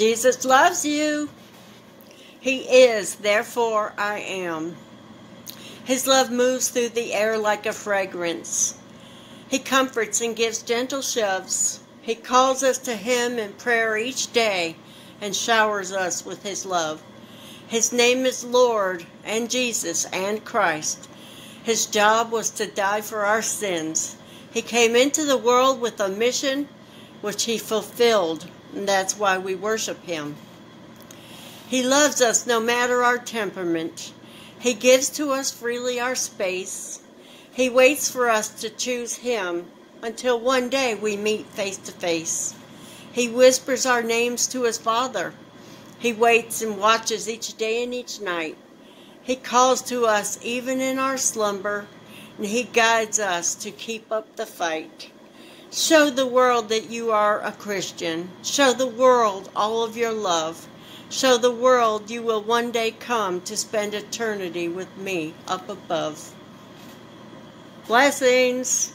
Jesus loves you. He is, therefore I am. His love moves through the air like a fragrance. He comforts and gives gentle shoves. He calls us to Him in prayer each day and showers us with His love. His name is Lord and Jesus and Christ. His job was to die for our sins. He came into the world with a mission which He fulfilled, and that's why we worship Him. He loves us no matter our temperament. He gives to us freely our space. He waits for us to choose Him until one day we meet face to face. He whispers our names to His Father. He waits and watches each day and each night. He calls to us even in our slumber, and He guides us to keep up the fight. Show the world that you are a Christian. Show the world all of your love. Show the world you will one day come to spend eternity with me up above. Blessings!